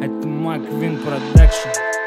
Это Мак Вин Продакшн.